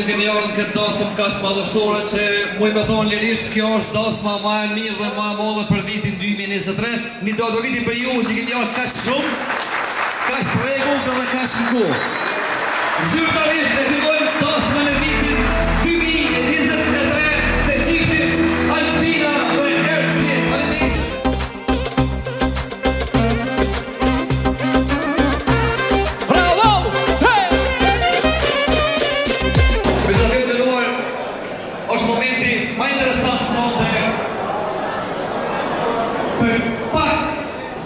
që kemi orën këtë dasë ka së madhështore që mu i me thonë lirisht kjo është dasë ma ma e mirë dhe ma e mollë për vitin 2023 Mi do të vitin për ju që kemi orën kaqë shumë, kaqë të regullë dhe kaqë në Zyrë të rishë dhe të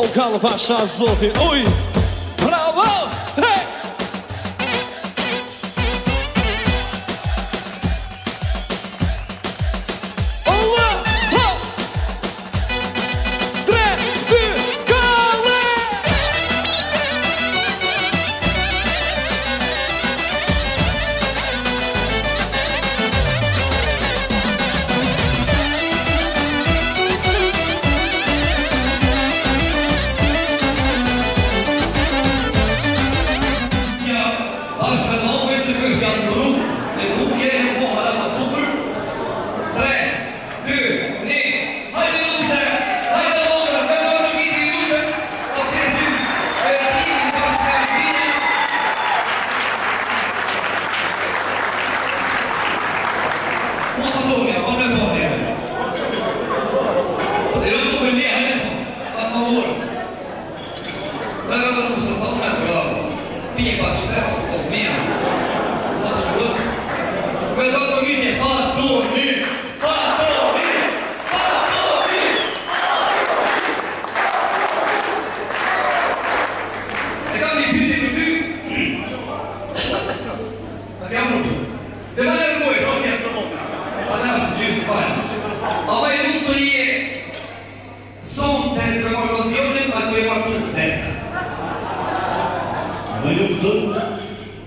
Ka u kalë pa shazote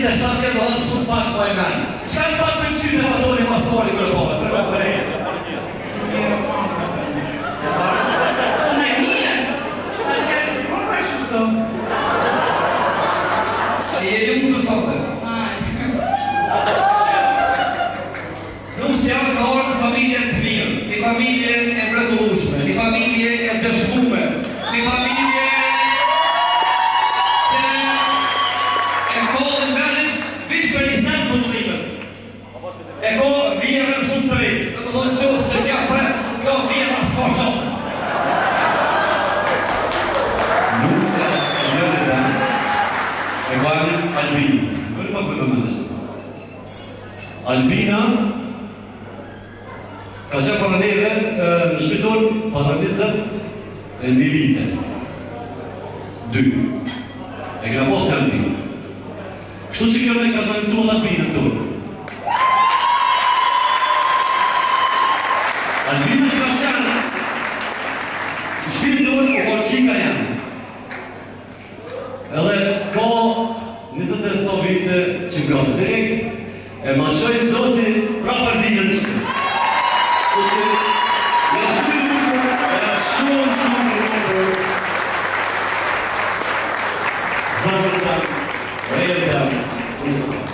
Si te shatë këtë, do të shumë po, po, po, të pak të pa i mëjnë. Që ka të pak përshim të vëtoni pasë fori kërë po? A të rëgat për e? Në një nëmënë. Shumë e një? Shumë e një? E një mundur sotër. Shumë e një mundur sotër. Nëmë se janë kërë familjen të mirë. Nëmë se janë kërë familjen të mirë. E familjen e mërë du shumë. Albini. Për më për më nështë. Albina, ka që për neve në shkëtoj, për në e një dilite. Dy. E këna posë të Albina. Kështu që kjo me e ka të njësëmë në Albini të tërë. Albina të në shkëtë të tërë, në shkëtë të e ma qëj së prapër djigënës e në qëj një kërë të të të në një të të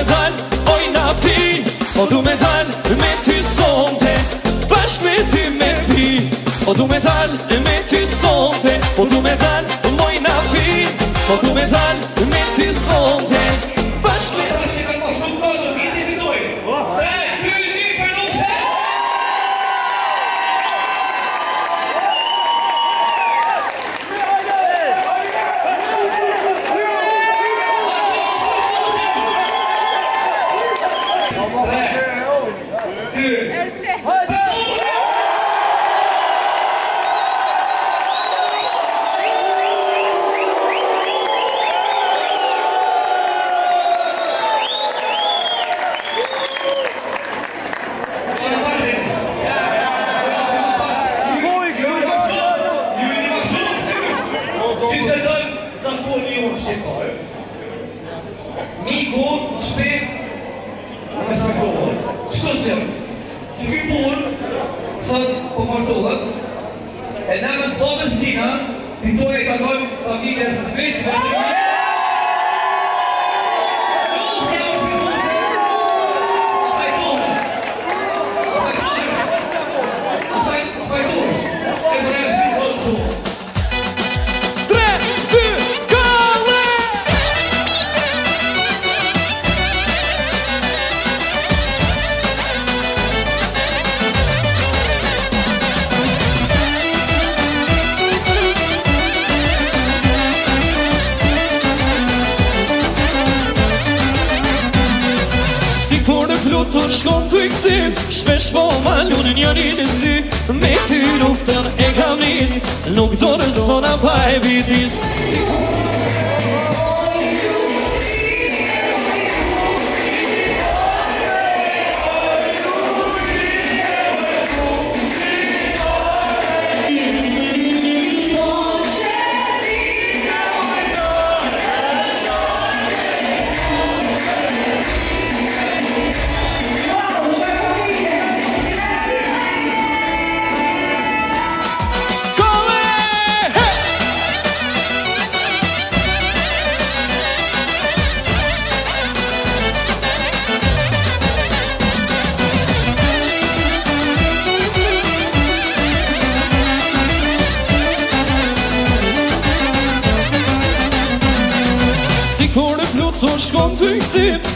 me dal, oj na pi O du me dal, me ty sonte Bashk me ty me pi O du me dal, me ty sonte O du me dal, moj na pi O me dal sot po mërtullën, e nërën të pobës tina, të të e ka dojnë familjes të mesë, shpesh po malun një një një zi Me ty nuk tër e kam njës Nuk do në zona pa e bitis Sigur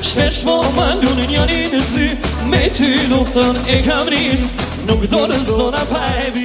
Shme shmo më ndonë një një një nësi Me ty lukë të në e ka më njës Nuk e dole sot në pajbi